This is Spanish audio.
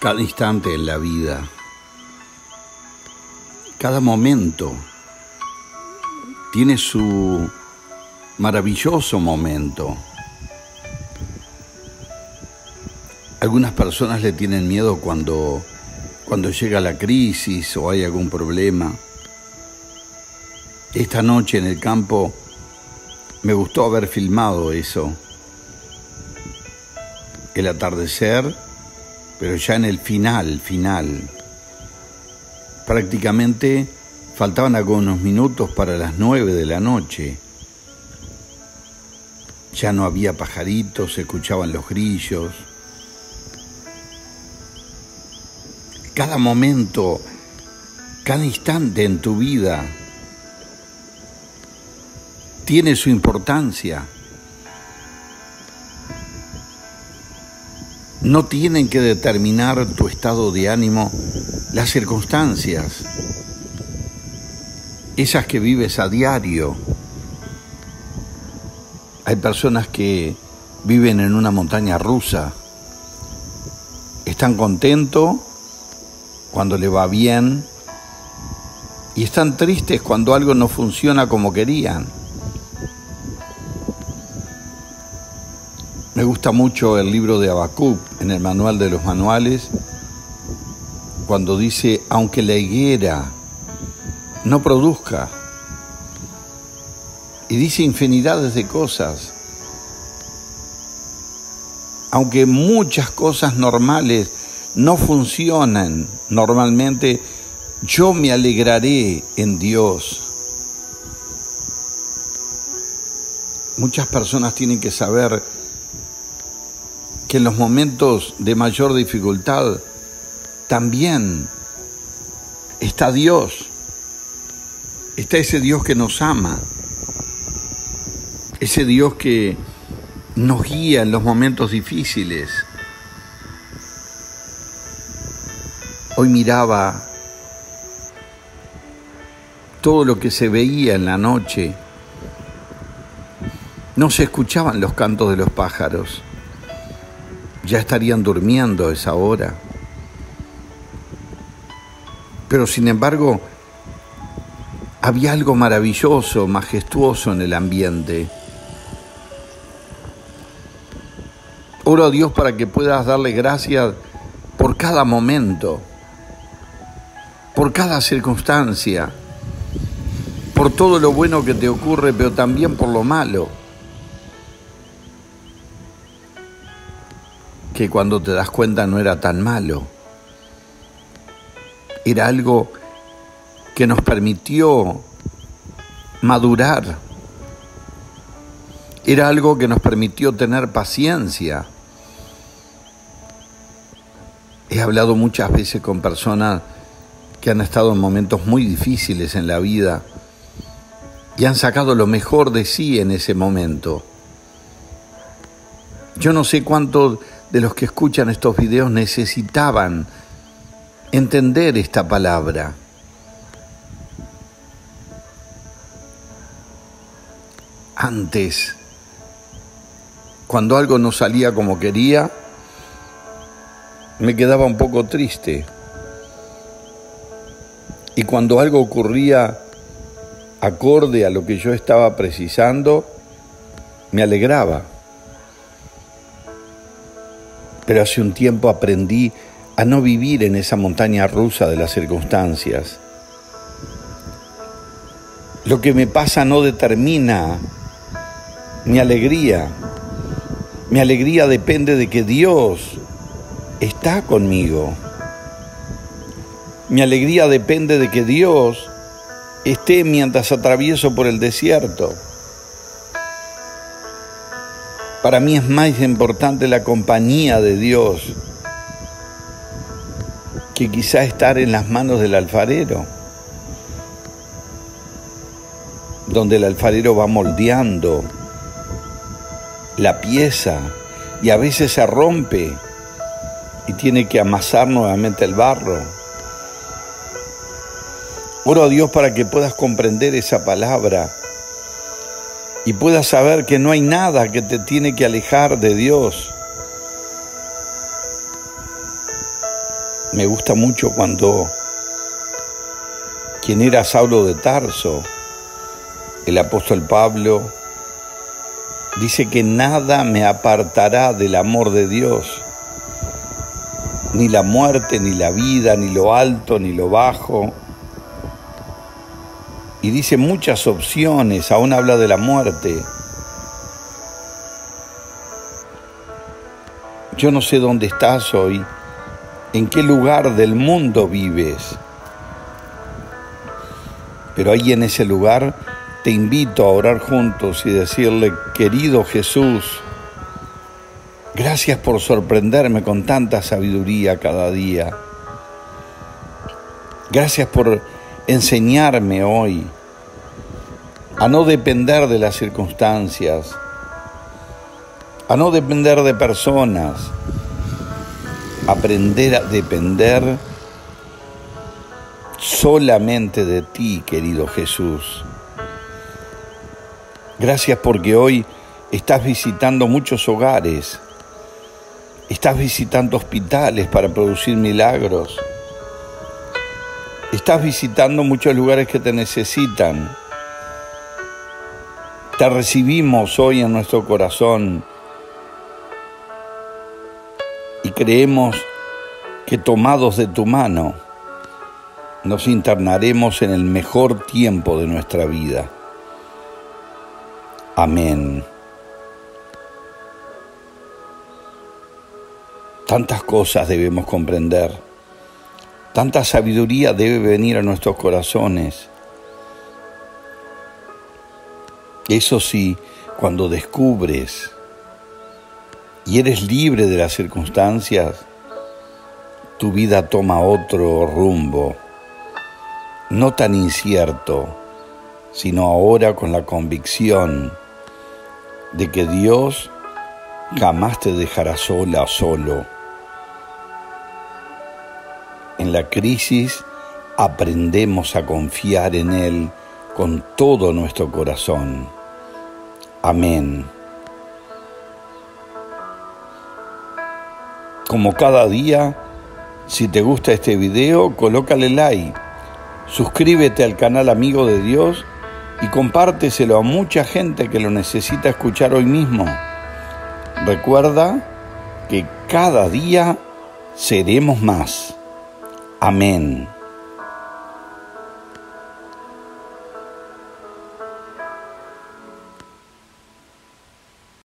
cada instante en la vida, cada momento tiene su maravilloso momento. Algunas personas le tienen miedo cuando, cuando llega la crisis o hay algún problema. Esta noche en el campo me gustó haber filmado eso. El atardecer, pero ya en el final, final. Prácticamente faltaban algunos minutos para las nueve de la noche. Ya no había pajaritos, se escuchaban los grillos. Cada momento, cada instante en tu vida tiene su importancia. No tienen que determinar tu estado de ánimo las circunstancias, esas que vives a diario. Hay personas que viven en una montaña rusa, están contentos cuando le va bien y están tristes cuando algo no funciona como querían. Me gusta mucho el libro de Habacuc en el manual de los manuales, cuando dice, aunque la higuera no produzca, y dice infinidades de cosas, aunque muchas cosas normales no funcionan normalmente, yo me alegraré en Dios. Muchas personas tienen que saber que en los momentos de mayor dificultad también está Dios, está ese Dios que nos ama, ese Dios que nos guía en los momentos difíciles. Hoy miraba todo lo que se veía en la noche. No se escuchaban los cantos de los pájaros ya estarían durmiendo a esa hora. Pero sin embargo, había algo maravilloso, majestuoso en el ambiente. Oro a Dios para que puedas darle gracias por cada momento, por cada circunstancia, por todo lo bueno que te ocurre, pero también por lo malo. Que cuando te das cuenta no era tan malo. Era algo que nos permitió madurar. Era algo que nos permitió tener paciencia. He hablado muchas veces con personas que han estado en momentos muy difíciles en la vida y han sacado lo mejor de sí en ese momento. Yo no sé cuánto de los que escuchan estos videos necesitaban entender esta palabra. Antes, cuando algo no salía como quería, me quedaba un poco triste. Y cuando algo ocurría acorde a lo que yo estaba precisando, me alegraba pero hace un tiempo aprendí a no vivir en esa montaña rusa de las circunstancias. Lo que me pasa no determina mi alegría. Mi alegría depende de que Dios está conmigo. Mi alegría depende de que Dios esté mientras atravieso por el desierto. Para mí es más importante la compañía de Dios que quizá estar en las manos del alfarero, donde el alfarero va moldeando la pieza y a veces se rompe y tiene que amasar nuevamente el barro. Oro a Dios para que puedas comprender esa palabra y puedas saber que no hay nada que te tiene que alejar de Dios. Me gusta mucho cuando quien era Saulo de Tarso, el apóstol Pablo, dice que nada me apartará del amor de Dios, ni la muerte, ni la vida, ni lo alto, ni lo bajo. Y dice muchas opciones, aún habla de la muerte. Yo no sé dónde estás hoy, en qué lugar del mundo vives, pero ahí en ese lugar te invito a orar juntos y decirle, querido Jesús, gracias por sorprenderme con tanta sabiduría cada día. Gracias por enseñarme hoy a no depender de las circunstancias, a no depender de personas, aprender a depender solamente de ti, querido Jesús. Gracias porque hoy estás visitando muchos hogares, estás visitando hospitales para producir milagros, estás visitando muchos lugares que te necesitan. Te recibimos hoy en nuestro corazón y creemos que tomados de tu mano nos internaremos en el mejor tiempo de nuestra vida. Amén. Tantas cosas debemos comprender, tanta sabiduría debe venir a nuestros corazones. Eso sí, cuando descubres y eres libre de las circunstancias, tu vida toma otro rumbo, no tan incierto, sino ahora con la convicción de que Dios jamás te dejará sola o solo. En la crisis aprendemos a confiar en Él con todo nuestro corazón. Amén. Como cada día, si te gusta este video, colócale like, suscríbete al canal Amigo de Dios y compárteselo a mucha gente que lo necesita escuchar hoy mismo. Recuerda que cada día seremos más. Amén.